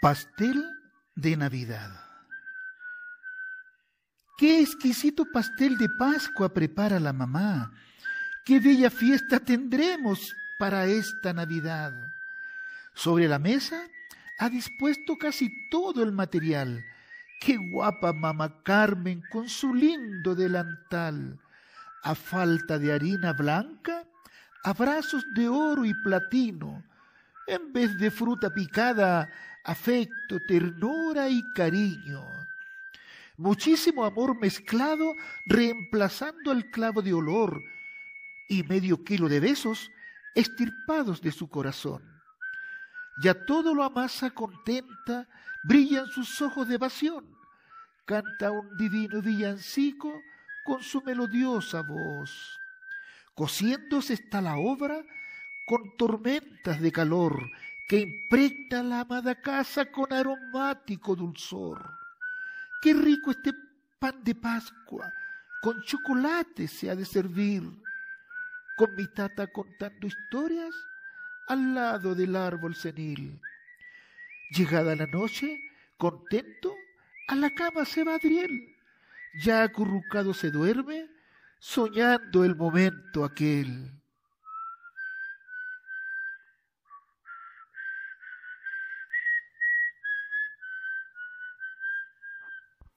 Pastel de Navidad. Qué exquisito pastel de Pascua prepara la mamá. Qué bella fiesta tendremos para esta Navidad. Sobre la mesa ha dispuesto casi todo el material. Qué guapa mamá Carmen con su lindo delantal. A falta de harina blanca, abrazos de oro y platino. En vez de fruta picada, afecto, ternura y cariño. Muchísimo amor mezclado reemplazando el clavo de olor y medio kilo de besos estirpados de su corazón. Ya todo lo amasa contenta, brillan sus ojos de evasión. Canta un divino villancico con su melodiosa voz. Cosiéndose está la obra con tormentas de calor que impregna la amada casa con aromático dulzor. Qué rico este pan de Pascua, con chocolate se ha de servir, con mi tata contando historias al lado del árbol senil. Llegada la noche, contento, a la cama se va Adriel. Ya acurrucado se duerme, soñando el momento aquel.